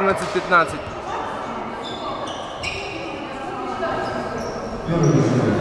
14-15.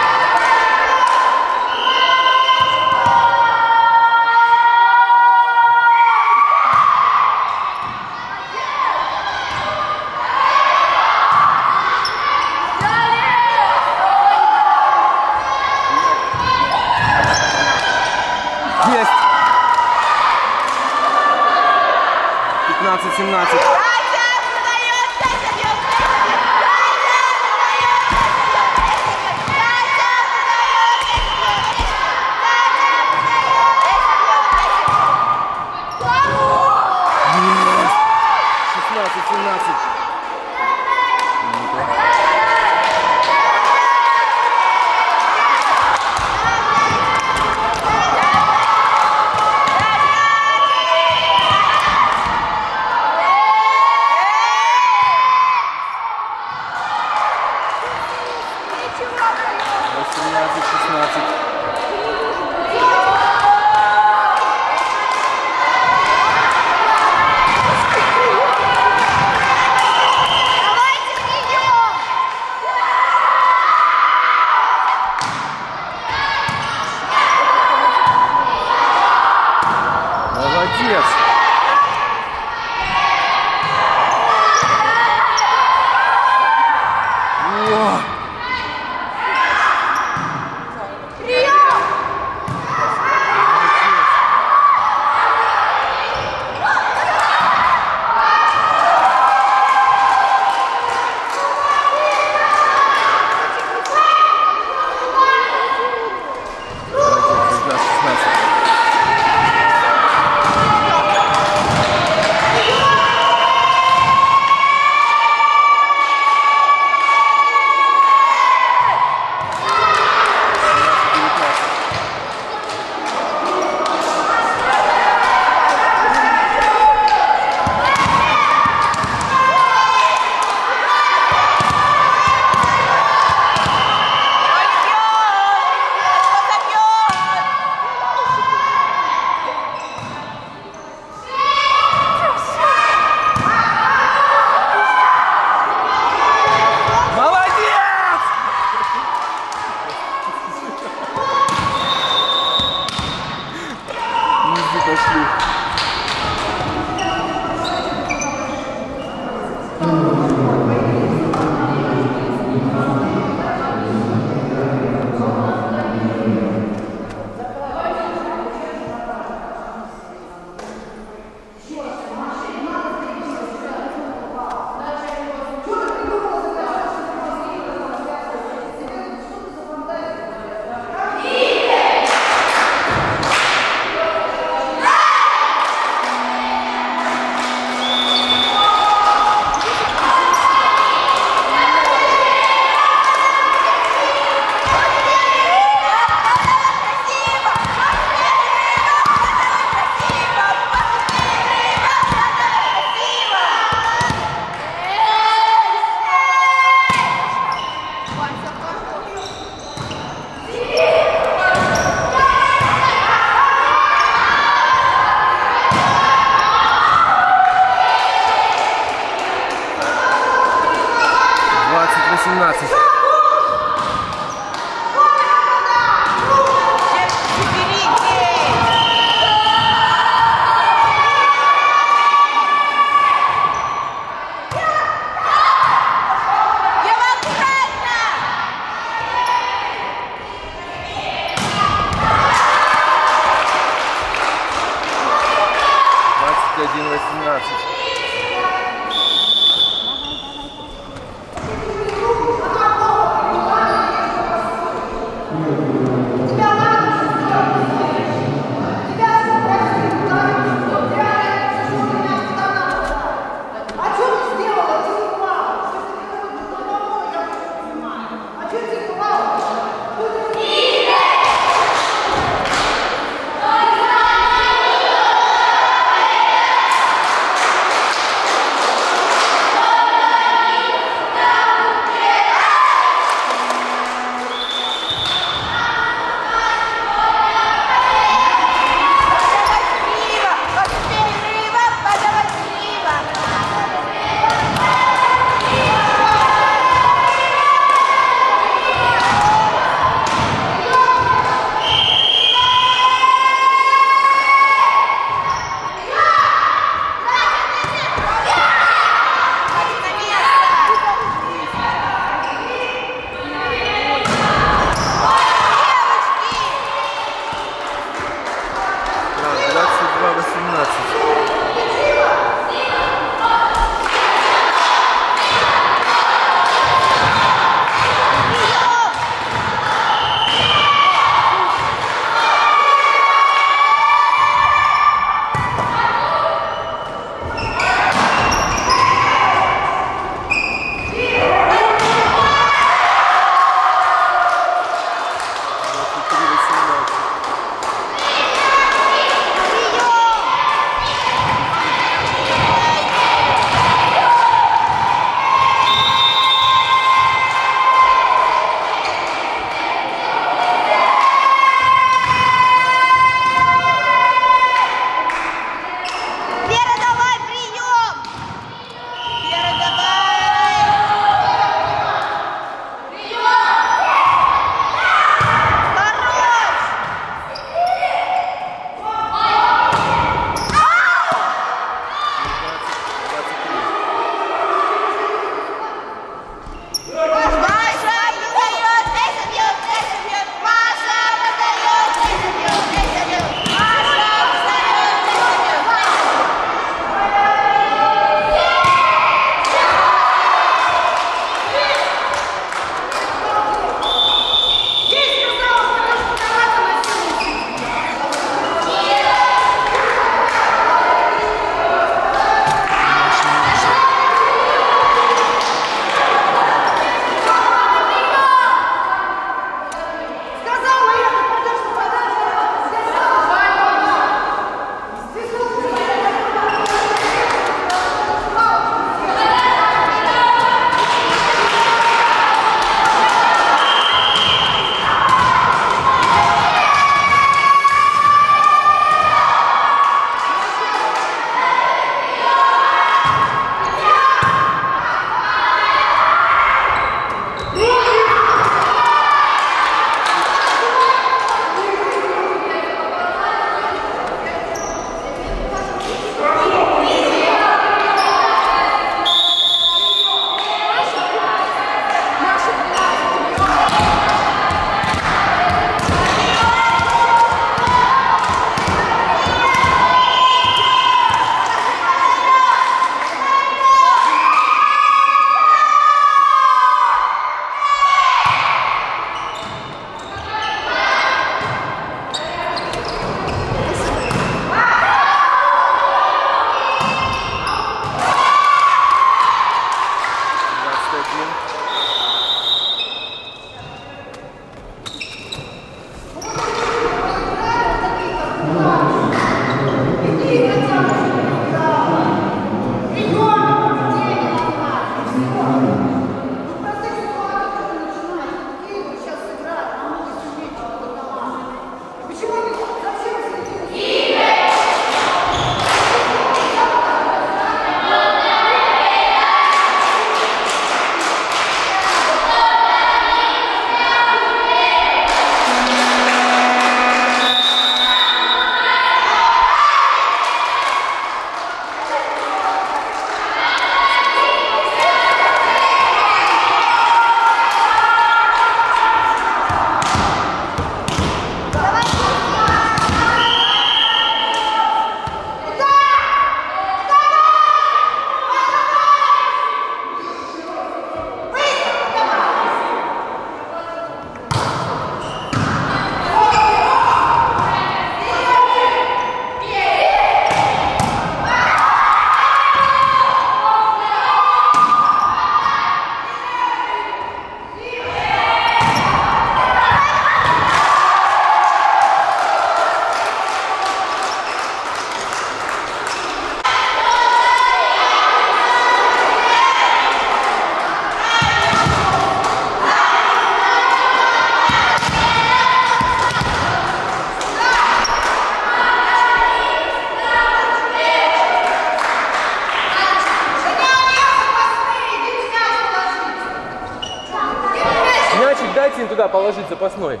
Запасной.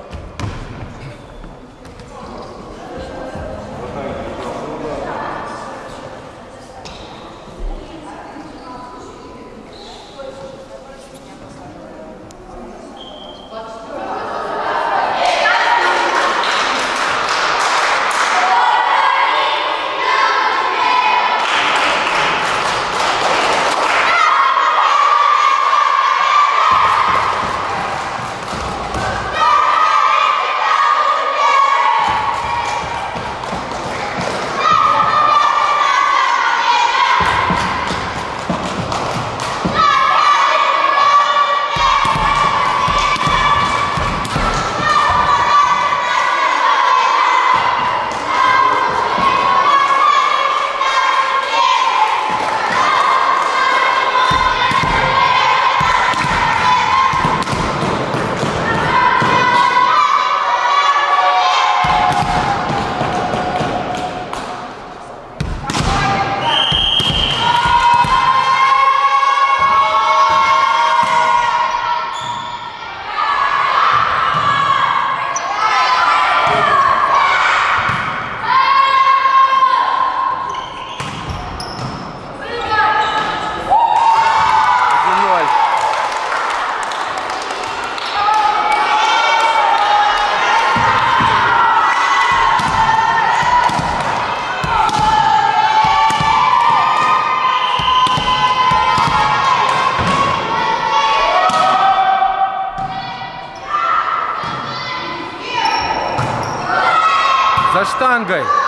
गए।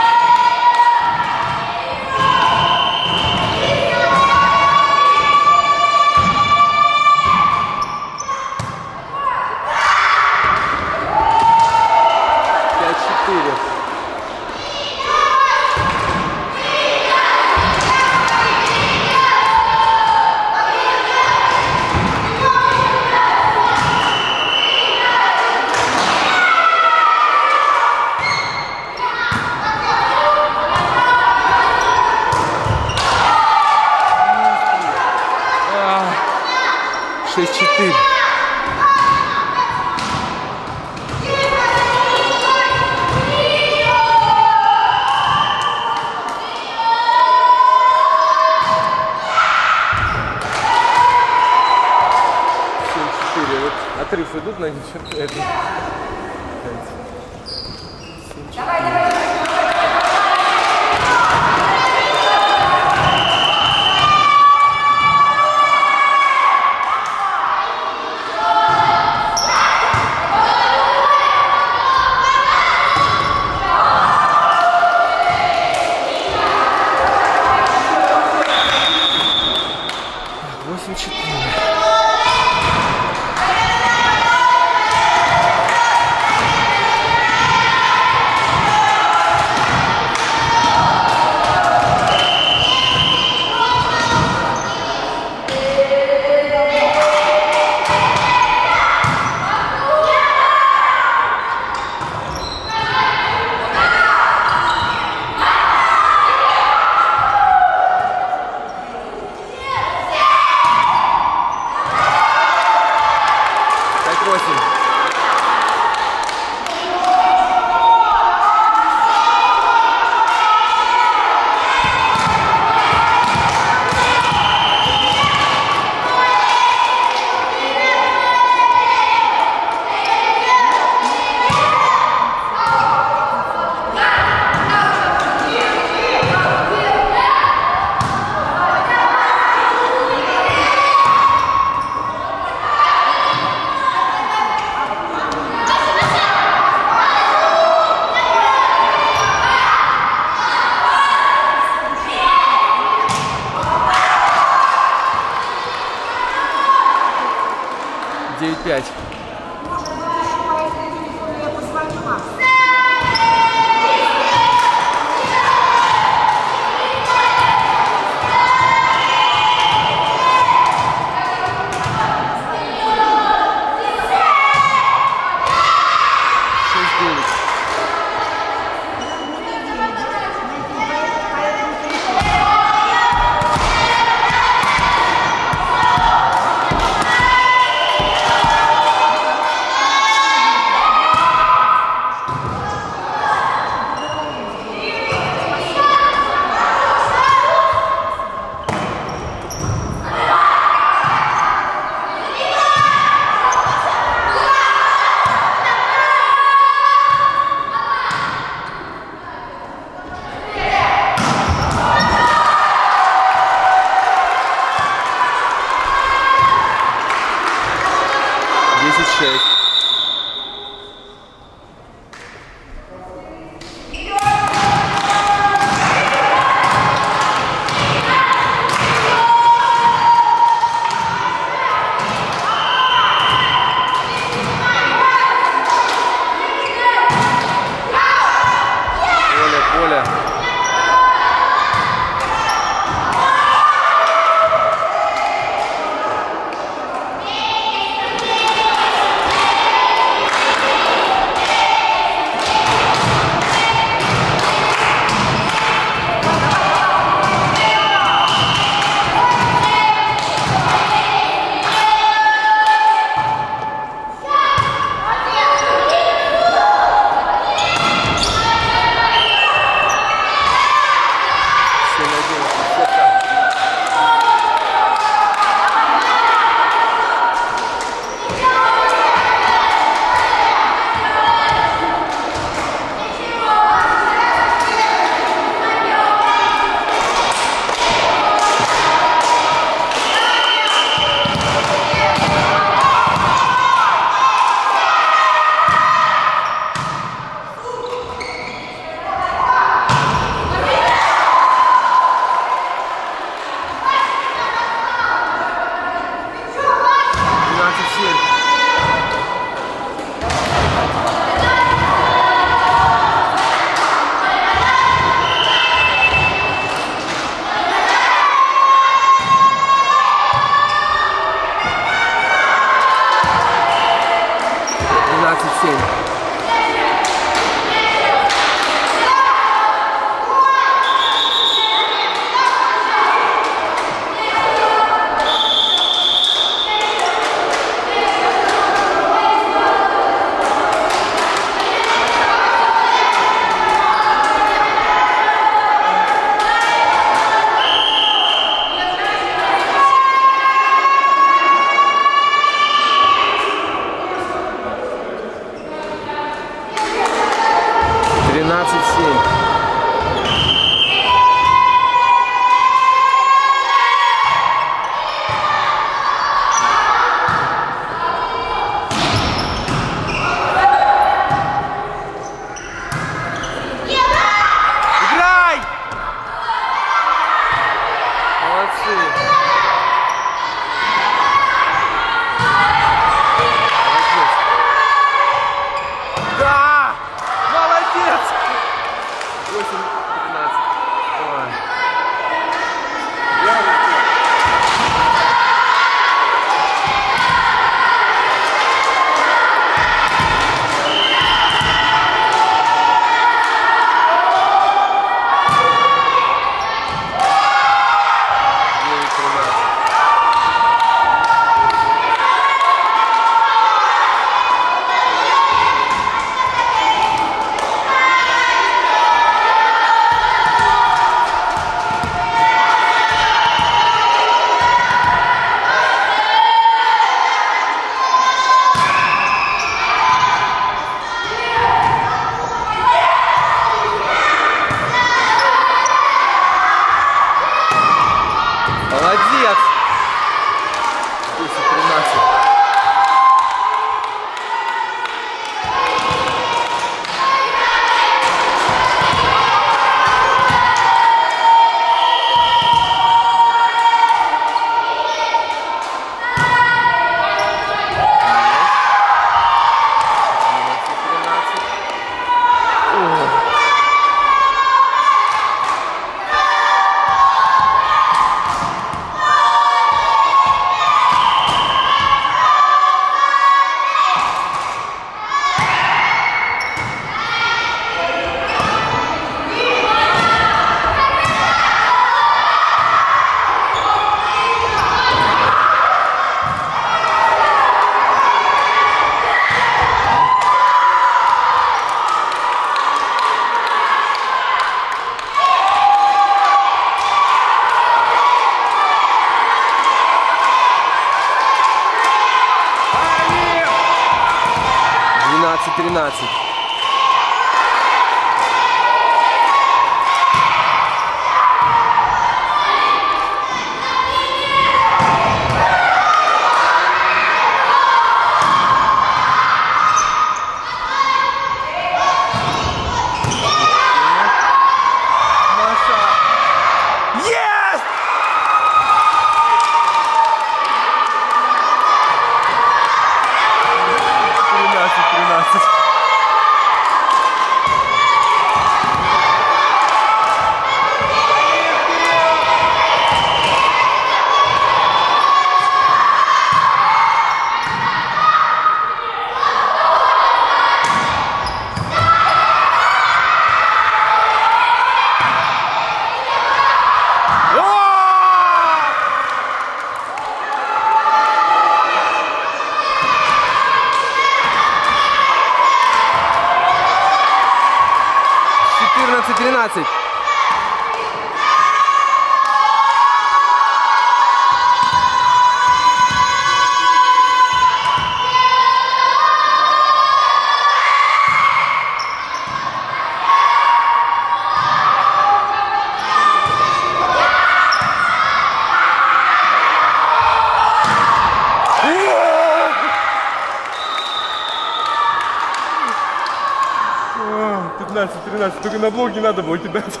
Только на блок не надо было кидать.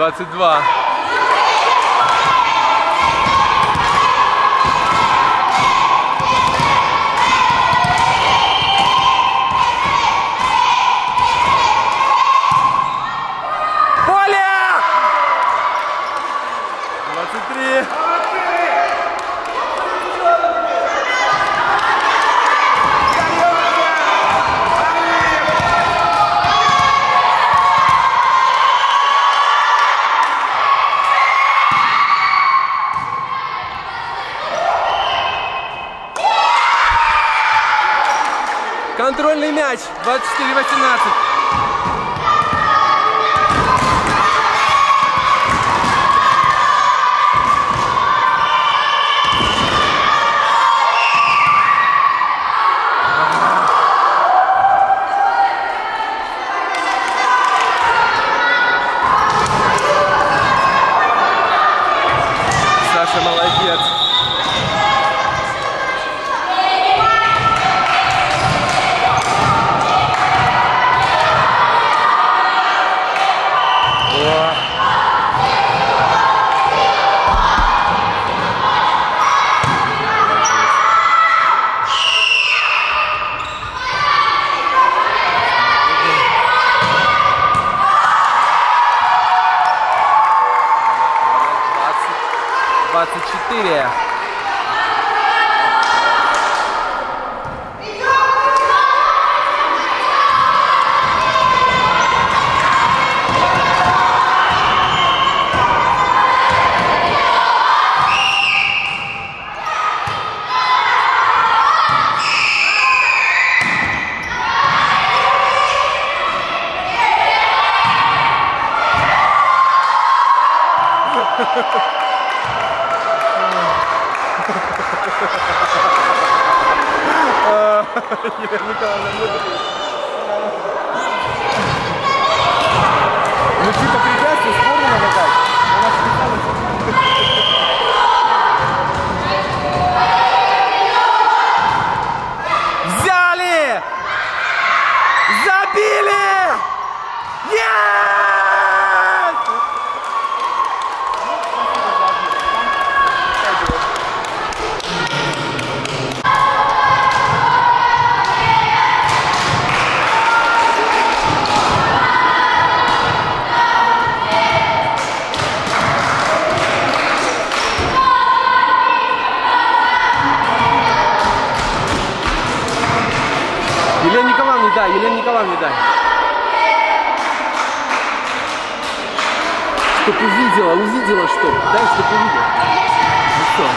22. 24-18.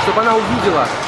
Ну что, чтоб она увидела.